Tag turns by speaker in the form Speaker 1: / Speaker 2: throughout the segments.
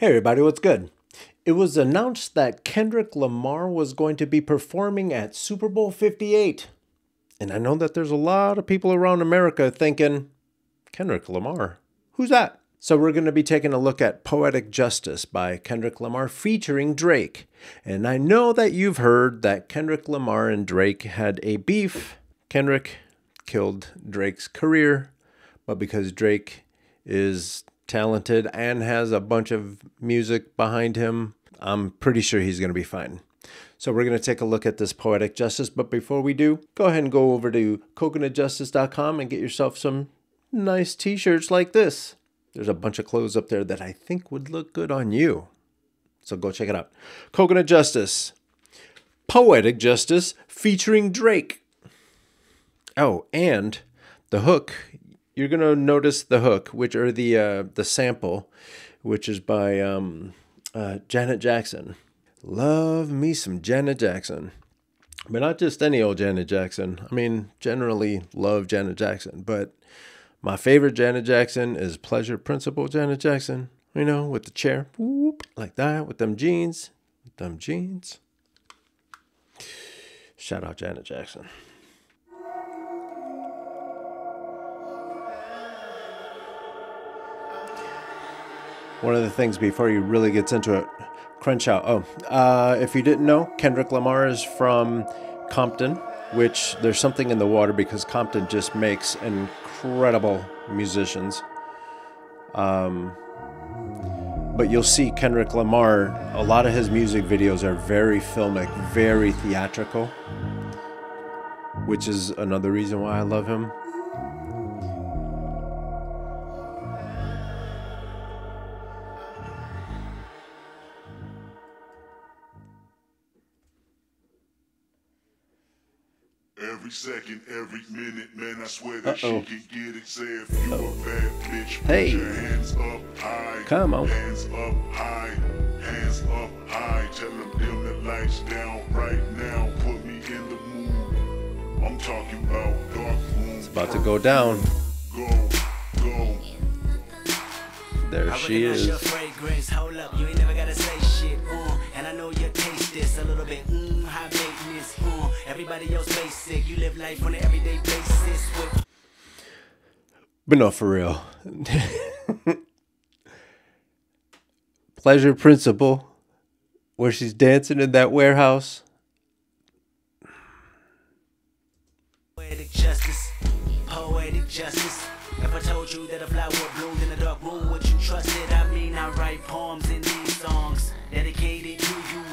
Speaker 1: Hey everybody, what's good? It was announced that Kendrick Lamar was going to be performing at Super Bowl 58. And I know that there's a lot of people around America thinking, Kendrick Lamar, who's that? So we're going to be taking a look at Poetic Justice by Kendrick Lamar featuring Drake. And I know that you've heard that Kendrick Lamar and Drake had a beef. Kendrick killed Drake's career, but because Drake is talented and has a bunch of music behind him, I'm pretty sure he's going to be fine. So we're going to take a look at this poetic justice. But before we do, go ahead and go over to coconutjustice.com and get yourself some nice t-shirts like this. There's a bunch of clothes up there that I think would look good on you. So go check it out. Coconut Justice. Poetic Justice featuring Drake. Oh, and the hook. You're gonna notice the hook, which are the uh, the sample, which is by um, uh, Janet Jackson. Love me some Janet Jackson, but not just any old Janet Jackson. I mean, generally love Janet Jackson, but my favorite Janet Jackson is Pleasure Principle Janet Jackson. You know, with the chair, whoop, like that, with them jeans, with them jeans. Shout out Janet Jackson. One of the things before he really gets into it, Crenshaw. Oh, uh, if you didn't know, Kendrick Lamar is from Compton, which there's something in the water because Compton just makes incredible musicians. Um, but you'll see Kendrick Lamar, a lot of his music videos are very filmic, very theatrical, which is another reason why I love him.
Speaker 2: Every second, every minute, man, I swear that
Speaker 1: Uh-oh.
Speaker 2: she can get it. Say if you a bad bitch,
Speaker 1: Hey.
Speaker 2: your hands up high.
Speaker 1: Come on.
Speaker 2: Hands up high, hands up high. Tell them dim the lights down right now. Put me in the mood. I'm talking about dark room. It's
Speaker 1: about to go down.
Speaker 2: Go, go.
Speaker 1: There
Speaker 3: I
Speaker 1: she
Speaker 3: recognize your
Speaker 1: is.
Speaker 3: Everybody else basic. You live life on an everyday basis with
Speaker 1: But no, for real. Pleasure Principle, where she's dancing in that warehouse.
Speaker 3: poetic justice. Poetic justice. If I told you that a flower bloomed in a dark room, would you trust it? I mean, I write poems in these songs dedicated to you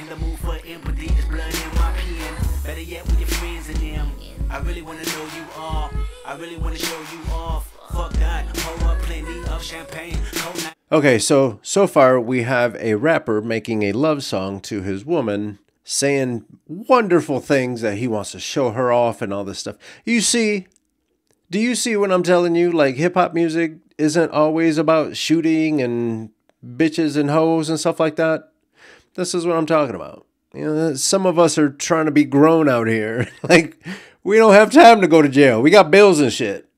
Speaker 3: in the mood for empathy. There's blood in my pen. Better yet, with your friends and them. I really wanna know you all. I really wanna show you off. Fuck that. Pour up plenty of champagne.
Speaker 1: Okay, so so far we have a rapper making a love song to his woman, saying wonderful things that he wants to show her off and all this stuff. You see, do you see what I'm telling you? Like hip hop music isn't always about shooting and bitches and hoes and stuff like that. This is what I'm talking about. You know, some of us are trying to be grown out here. like we don't have time to go to jail. We got bills and shit.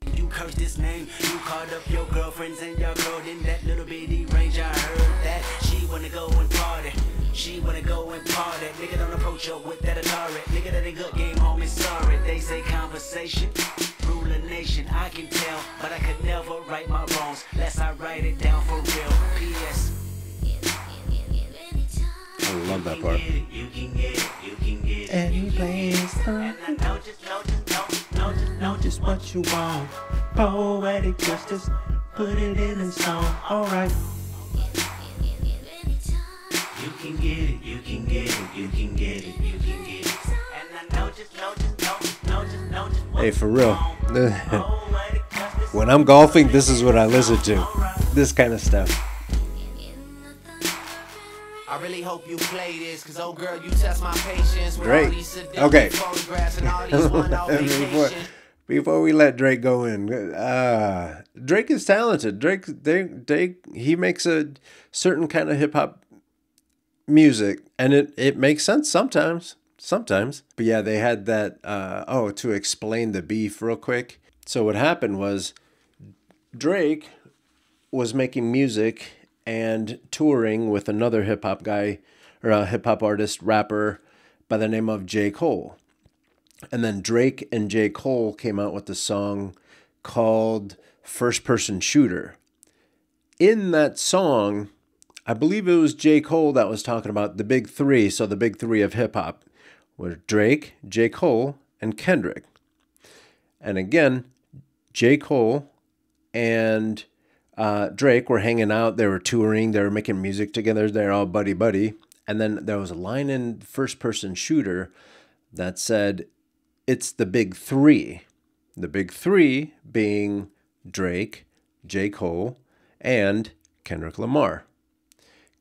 Speaker 1: Love that part.
Speaker 3: You can get it, you can get it.
Speaker 1: Any place,
Speaker 3: And I know just, know just, know know just, know just
Speaker 1: what you want. Poetic justice, put it in a song. Alright.
Speaker 3: You can get it, you can get it, you can get it, you can get it. And I know just, know just, know just, know just, know just
Speaker 1: Hey, for real. When I'm golfing, this is what I listen to. This kind of stuff.
Speaker 4: I really hope you play this, cause oh girl, you test my patience with
Speaker 1: Drake.
Speaker 4: all these seductive
Speaker 1: Okay.
Speaker 4: photographs and all these one off
Speaker 1: before, before we let Drake go in, uh, Drake is talented. Drake, they, they, he makes a certain kind of hip hop music, and it it makes sense sometimes. Sometimes, but yeah, they had that. Uh, oh, to explain the beef real quick. So what happened was Drake was making music and touring with another hip hop guy or a hip hop artist, rapper by the name of J. Cole. And then Drake and J. Cole came out with a song called First Person Shooter. In that song, I believe it was J. Cole that was talking about the big three. So the big three of hip hop were Drake, J. Cole, and Kendrick. And again, J. Cole and uh, Drake were hanging out. They were touring. They were making music together. They're all buddy buddy. And then there was a line in First Person Shooter that said, It's the big three. The big three being Drake, J. Cole, and Kendrick Lamar.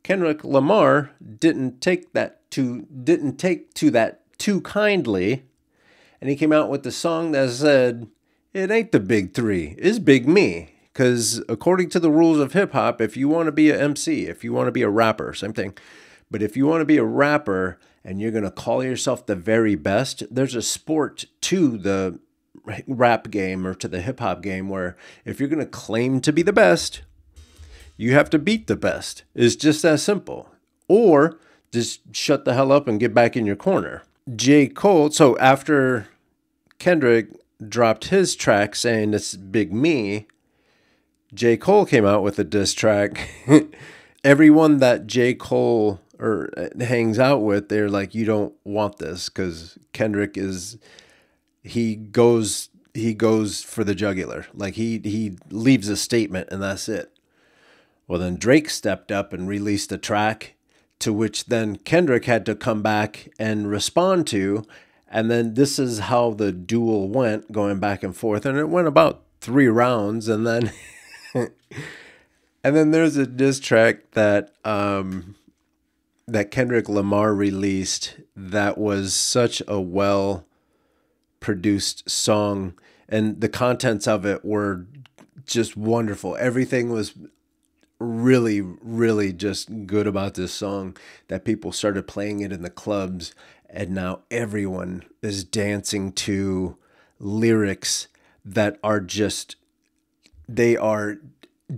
Speaker 1: Kendrick Lamar didn't take that to didn't take to that too kindly, and he came out with the song that said, "It ain't the big three, it's Big Me." Because according to the rules of hip hop, if you want to be a MC, if you want to be a rapper, same thing. But if you want to be a rapper and you're gonna call yourself the very best, there's a sport to the rap game or to the hip hop game where if you're gonna claim to be the best, you have to beat the best. It's just that simple. Or just shut the hell up and get back in your corner. J. Cole, so after Kendrick dropped his track saying it's Big Me, J. Cole came out with a diss track. Everyone that J. Cole or uh, hangs out with, they're like, you don't want this because Kendrick is he goes he goes for the jugular. Like he he leaves a statement and that's it. Well, then Drake stepped up and released a track to which then Kendrick had to come back and respond to. And then this is how the duel went, going back and forth. And it went about three rounds. And then. and then there's a diss track that um, that Kendrick Lamar released that was such a well produced song, and the contents of it were just wonderful. Everything was really, really just good about this song that people started playing it in the clubs, and now everyone is dancing to lyrics that are just, they are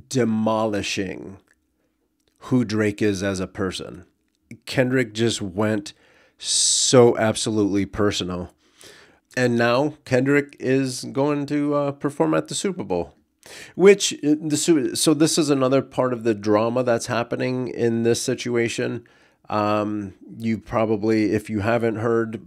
Speaker 1: demolishing who Drake is as a person. Kendrick just went so absolutely personal. And now Kendrick is going to uh, perform at the Super Bowl. Which uh, the so this is another part of the drama that's happening in this situation. Um, you probably, if you haven't heard,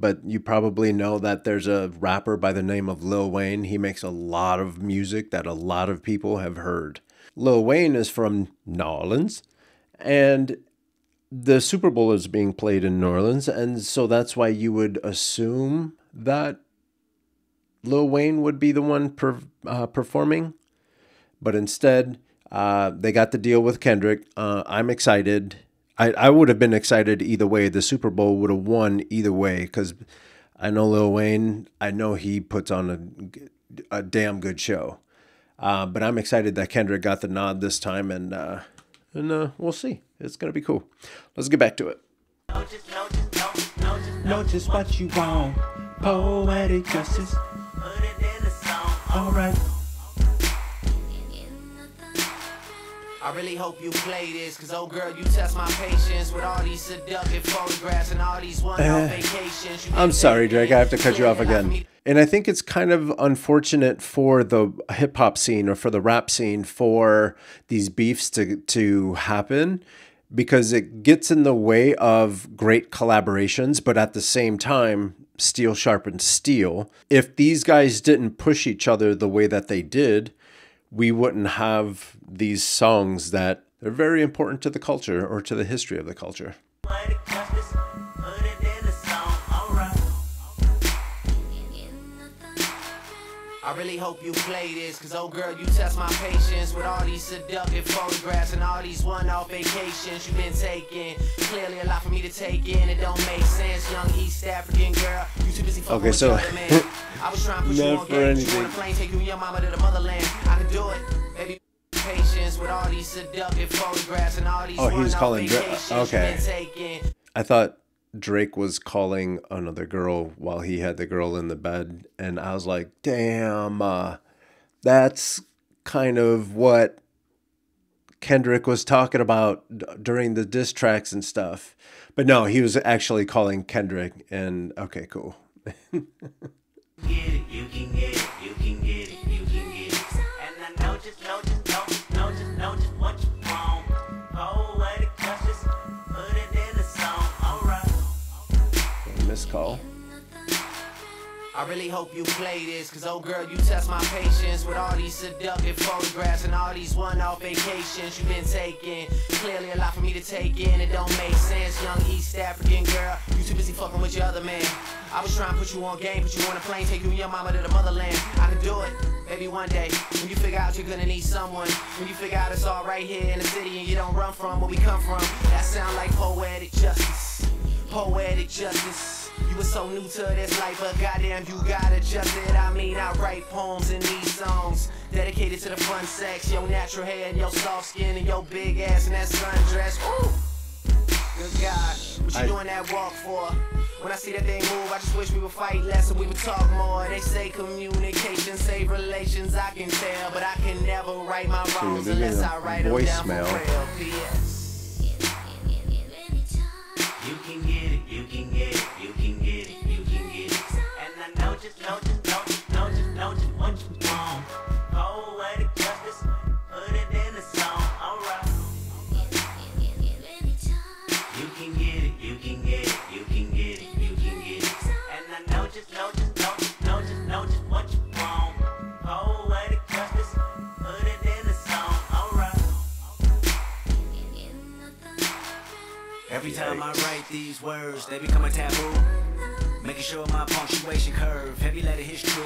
Speaker 1: but you probably know that there's a rapper by the name of Lil Wayne. He makes a lot of music that a lot of people have heard. Lil Wayne is from New Orleans, and the Super Bowl is being played in New Orleans, and so that's why you would assume that Lil Wayne would be the one per, uh, performing, but instead uh, they got the deal with Kendrick. Uh, I'm excited. I, I would have been excited either way. The Super Bowl would have won either way because I know Lil Wayne. I know he puts on a, a damn good show. Uh, but I'm excited that Kendrick got the nod this time, and uh, and uh, we'll see. It's gonna be cool. Let's get back to it.
Speaker 5: Just what you want. Poetic justice. Alright.
Speaker 4: I really hope you play this, cause oh girl, you test my patience with all these seductive photographs and all these one uh, vacations.
Speaker 1: I'm sorry, Drake, I have to cut you off again. And I think it's kind of unfortunate for the hip hop scene or for the rap scene for these beefs to to happen because it gets in the way of great collaborations, but at the same time, steel sharpens steel. If these guys didn't push each other the way that they did, we wouldn't have these songs that are very important to the culture or to the history of the culture.
Speaker 4: I really hope you play this, cause oh girl, you test my patience with all these seductive photographs and all these one-off vacations you've been taking. Clearly a lot for me to take in, it don't make sense. Young East African girl, you too busy
Speaker 1: Okay, so I was trying to you on anything. You plane, take you your mama to the motherland. I can do it. Baby, patience with all these seductive photographs and all these Oh, he's calling Okay. I thought Drake was calling another girl while he had the girl in the bed, and I was like, "Damn, uh, that's kind of what Kendrick was talking about d- during the diss tracks and stuff. But no, he was actually calling Kendrick and okay, cool.
Speaker 3: I
Speaker 4: really hope you play this, cause oh girl, you test my patience with all these seductive photographs and all these one-off vacations you've been taking. Clearly a lot for me to take in, it don't make sense. Young East African girl, you too busy fucking with your other man. I was trying to put you on game, put you on a plane, take you and your mama to the motherland. I could do it, maybe one day. When you figure out you're gonna need someone, when you figure out it's all right here in the city and you don't run from where we come from, that sound like poetic justice. Poetic justice. So new to this life, but goddamn, you got adjusted. I mean, I write poems in these songs dedicated to the fun sex, your natural hair and your soft skin and your big ass and that sundress. Woo! Good God, what you
Speaker 1: I-
Speaker 4: doing that walk for? When I see that thing move, I just wish we would fight less and we would talk more. They say communication save relations, I can tell, but I can never right my wrongs unless I write them down for real. P.S.
Speaker 3: these words, they become a taboo. Making sure my punctuation curve, heavy letter hits true.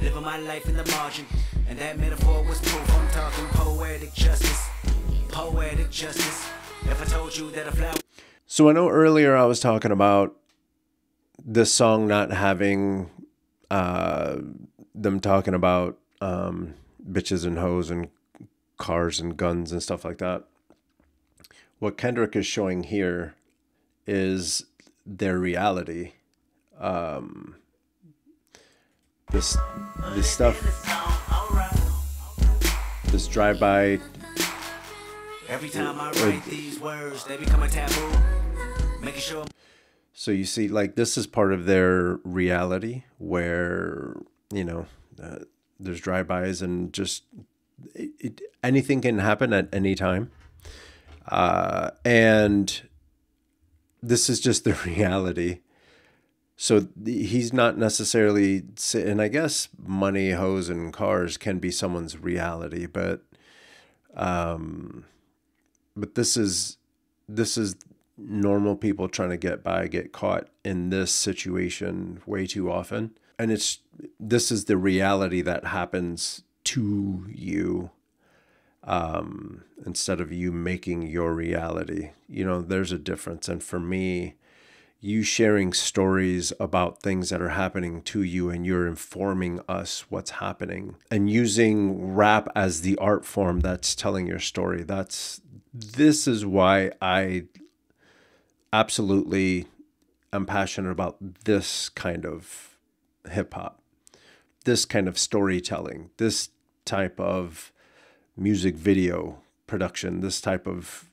Speaker 3: Living my life in the margin, and that metaphor was proof. I'm talking poetic justice, poetic justice. If I told you that a flower.
Speaker 1: So I know earlier I was talking about this song not having uh, them talking about um, bitches and hoes and cars and guns and stuff like that. What Kendrick is showing here is their reality. Um, this this stuff, this drive by
Speaker 3: Every time I write these words, they become a taboo. Making sure
Speaker 1: So you see, like this is part of their reality, where you know uh, there's drive-bys and just it, it, anything can happen at any time, uh, and this is just the reality. So he's not necessarily, and I guess money, hoes, and cars can be someone's reality, but um, but this is this is normal people trying to get by get caught in this situation way too often and it's this is the reality that happens to you um instead of you making your reality. You know there's a difference. And for me you sharing stories about things that are happening to you and you're informing us what's happening and using rap as the art form that's telling your story that's this is why i absolutely am passionate about this kind of hip hop, this kind of storytelling, this type of music video production, this type of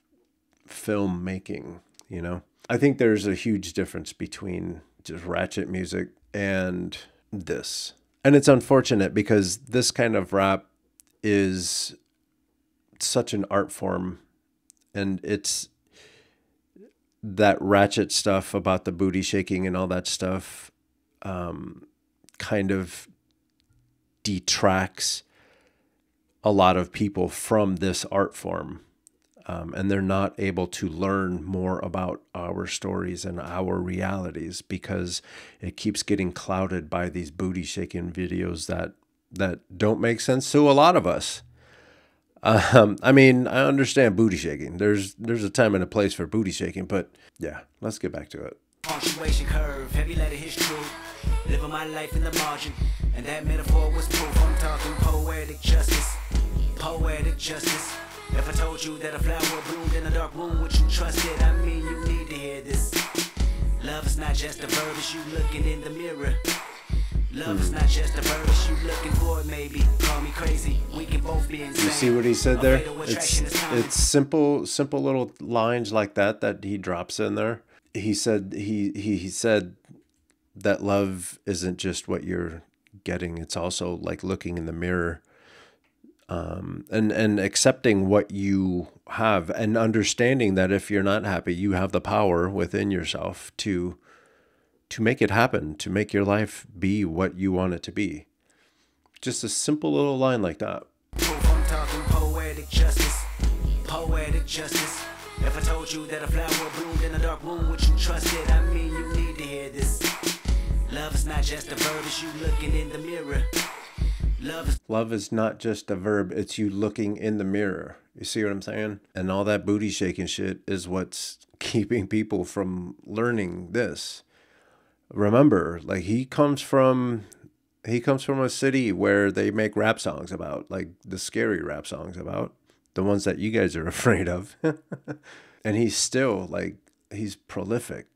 Speaker 1: filmmaking, you know? I think there's a huge difference between just ratchet music and this. And it's unfortunate because this kind of rap is such an art form and it's that ratchet stuff about the booty shaking and all that stuff um, kind of detracts a lot of people from this art form. Um, and they're not able to learn more about our stories and our realities because it keeps getting clouded by these booty shaking videos that that don't make sense to a lot of us. Um, I mean, I understand booty shaking. There's there's a time and a place for booty shaking, but yeah, let's get back to it.
Speaker 3: Living my life in the margin, and that metaphor was proof. I'm talking poetic justice, poetic justice. If I told you that a flower bloomed in a dark room, would you trust it? I mean, you need to hear this. Love is not just a verb, it's you looking in the mirror. Love is not just a verb, it's you looking for it, maybe. Call me crazy, we can both be insane.
Speaker 1: You see what he said there? It's
Speaker 3: attraction is common.
Speaker 1: it's simple simple little lines like that that he drops in there. He said he he, he said that love isn't just what you're getting, it's also like looking in the mirror um, and and accepting what you have and understanding that if you're not happy, you have the power within yourself to to make it happen, to make your life be what you want it to be. Just a simple little line like that.
Speaker 3: Poetic justice. Poetic justice. If I told you that a flower bloomed in a dark room, would you trust it? I mean, you need to hear this. Love is not just a verb, it's you looking in the mirror. Love is
Speaker 1: Love is not just a verb, it's you looking in the mirror. You see what I'm saying? And all that booty shaking shit is what's keeping people from learning this. Remember, like he comes from he comes from a city where they make rap songs about, like the scary rap songs about, the ones that you guys are afraid of. and he's still like he's prolific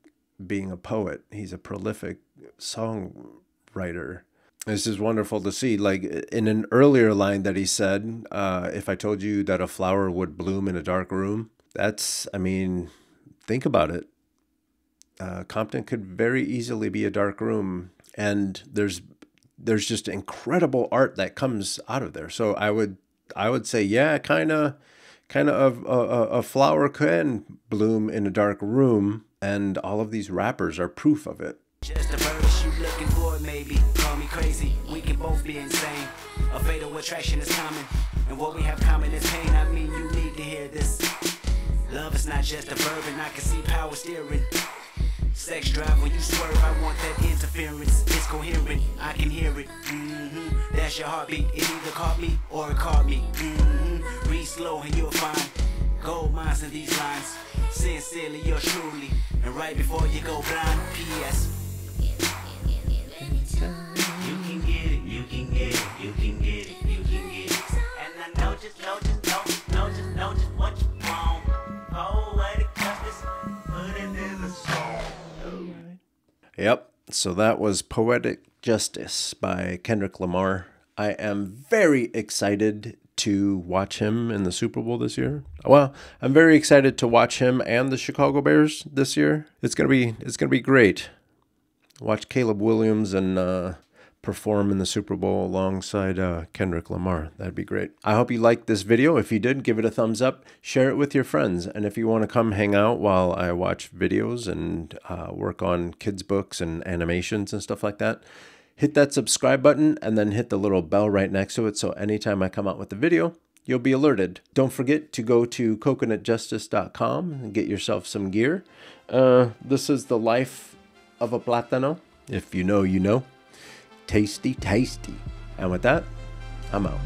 Speaker 1: being a poet. He's a prolific songwriter. This is wonderful to see. Like in an earlier line that he said, uh, if I told you that a flower would bloom in a dark room, that's, I mean, think about it. Uh, Compton could very easily be a dark room, and there's there's just incredible art that comes out of there. So I would I would say, yeah, kind of kind of a, a, a flower can bloom in a dark room, and all of these rappers are proof of it.
Speaker 3: Just a verb, you looking for maybe. Call me crazy, we can both be insane. A fatal attraction is common, and what we have common is pain. I mean, you need to hear this. Love is not just a verb, and I can see power steering. Sex drive when you swerve, I want that interference. It's coherent, I can hear it. Mm-hmm. That's your heartbeat. It either caught me or it caught me. Mm-hmm. Read slow and you'll find gold mines in these lines. Sincerely, yours truly. And right before you go blind, P.S. can get it, you can get it, you can get it. And I know just, know just, know know just, know just what you want. Put it in the song.
Speaker 1: Yep. So that was Poetic Justice by Kendrick Lamar. I am very excited to watch him in the Super Bowl this year. Well, I'm very excited to watch him and the Chicago Bears this year. It's gonna be it's gonna be great. Watch Caleb Williams and uh, perform in the Super Bowl alongside uh, Kendrick Lamar. That'd be great. I hope you liked this video. If you did, give it a thumbs up. Share it with your friends. And if you want to come hang out while I watch videos and uh, work on kids' books and animations and stuff like that, hit that subscribe button and then hit the little bell right next to it so anytime I come out with a video, you'll be alerted. Don't forget to go to coconutjustice.com and get yourself some gear. Uh, this is the life of a platano. If you know, you know. Tasty, tasty. And with that, I'm out.